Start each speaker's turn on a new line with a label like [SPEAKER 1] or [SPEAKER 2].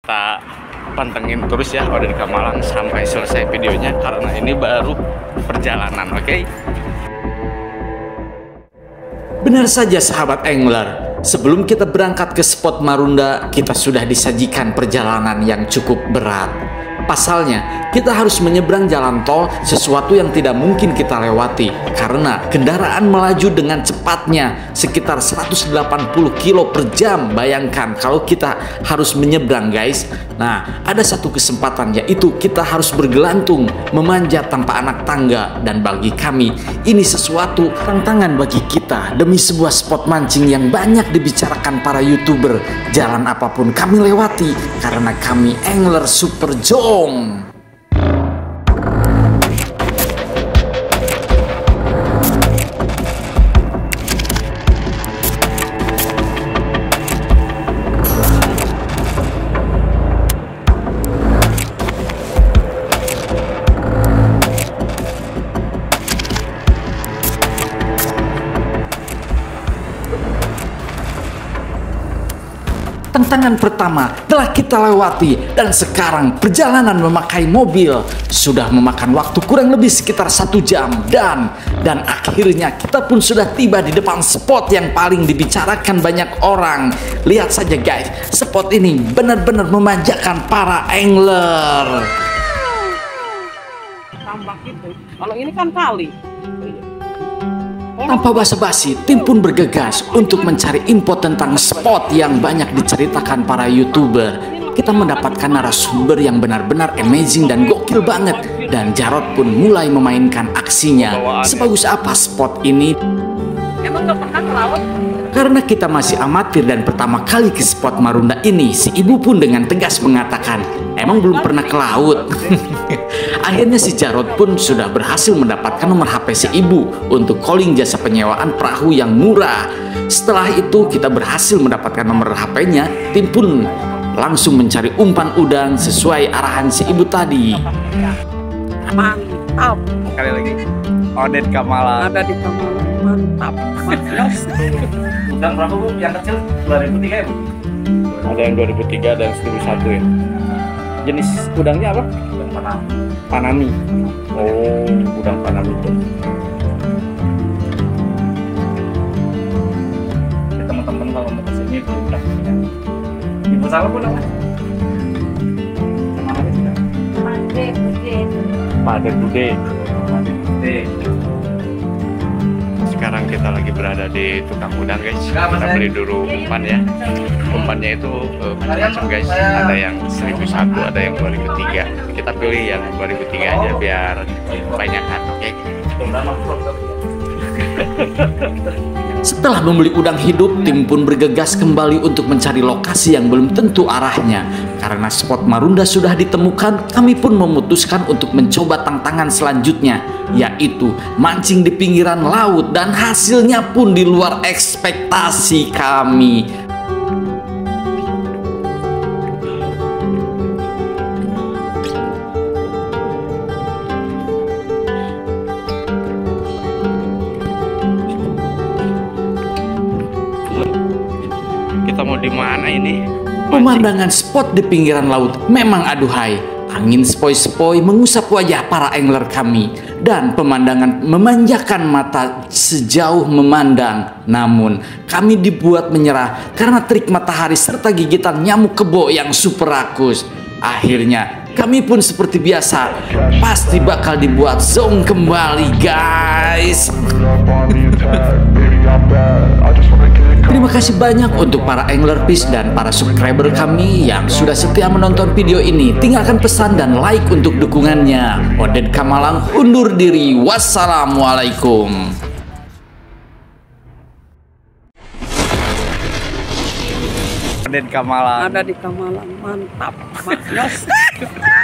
[SPEAKER 1] kita pantengin terus ya Oden Kamalang sampai selesai videonya karena ini baru perjalanan, oke? Okay? Benar saja sahabat angler, sebelum kita berangkat ke spot Marunda, kita sudah disajikan perjalanan yang cukup berat. Pasalnya, kita harus menyeberang jalan tol sesuatu yang tidak mungkin kita lewati karena kendaraan melaju dengan cepatnya sekitar 180 kilo per jam. Bayangkan kalau kita harus menyeberang guys. Nah, ada satu kesempatan yaitu kita harus bergelantung memanjat tanpa anak tangga dan bagi kami ini sesuatu tantangan bagi kita demi sebuah spot mancing yang banyak dibicarakan para youtuber. Jalan apa pun kami lewati karena kami angler super jong ン Tantangan pertama telah kita lewati dan sekarang perjalanan memakai mobil sudah memakan waktu kurang lebih sekitar satu jam dan dan akhirnya kita pun sudah tiba di depan spot yang paling dibicarakan banyak orang. Lihat saja guys, spot ini benar-benar memanjakan para angler.
[SPEAKER 2] Tambak itu, kalau ini kan kali.
[SPEAKER 1] Tanpa basa-basi, tim pun bergegas untuk mencari info tentang spot yang banyak diceritakan para youtuber. Kita mendapatkan narasumber yang benar-benar amazing dan gokil banget. Dan Jarod pun mulai memainkan aksinya. Sebagus apa spot ini?
[SPEAKER 2] Emang gak pernah ke laut?
[SPEAKER 1] Karena kita masih amatir dan pertama kali ke spot Marunda ini, si ibu pun dengan tegas mengatakan, emang belum pernah ke laut. Akhirnya si Jarod pun sudah berhasil mendapatkan nomor HP si ibu untuk calling jasa penyewaan perahu yang murah. Setelah itu kita berhasil mendapatkan nomor HP-nya, tim pun langsung mencari umpan udang sesuai arahan si ibu tadi.
[SPEAKER 2] Mantap.
[SPEAKER 1] Sekali lagi, Odet Kamala.
[SPEAKER 2] Ada di Kamalan. Mantap.
[SPEAKER 3] Udang berapa bu? Yang kecil 2003 ya bu?
[SPEAKER 1] Ada yang 2003 dan 1001 ya. Jenis udangnya apa?
[SPEAKER 3] Udang mana?
[SPEAKER 1] Panami. Oh, udang panami itu.
[SPEAKER 3] Jadi teman-teman kalau mau ke sini itu udah ya. Ibu siapa bu namanya? Nama apa sih? Kak?
[SPEAKER 1] Pada Bude. Sekarang kita lagi berada di tukang udang guys. Kita beli dulu umpan ya. Umpannya itu eh, macam-macam guys. Ada yang 1001, ada yang 2003. Kita pilih yang 2003 aja biar banyakan, oke? Setelah membeli udang hidup, tim pun bergegas kembali untuk mencari lokasi yang belum tentu arahnya. Karena spot Marunda sudah ditemukan, kami pun memutuskan untuk mencoba tantangan selanjutnya, yaitu mancing di pinggiran laut dan hasilnya pun di luar ekspektasi kami. Di mana ini? Pemandangan spot di pinggiran laut memang aduhai. Angin sepoi-sepoi mengusap wajah para angler kami dan pemandangan memanjakan mata sejauh memandang. Namun, kami dibuat menyerah karena trik matahari serta gigitan nyamuk kebo yang super rakus. Akhirnya, kami pun seperti biasa pasti bakal dibuat zong kembali, guys. Terima kasih banyak untuk para angler fish dan para subscriber kami yang sudah setia menonton video ini. Tinggalkan pesan dan like untuk dukungannya. Oded Kamalang undur diri. Wassalamualaikum. Oded Kamalang.
[SPEAKER 2] Ada di Kamalan. Mantap. Mas.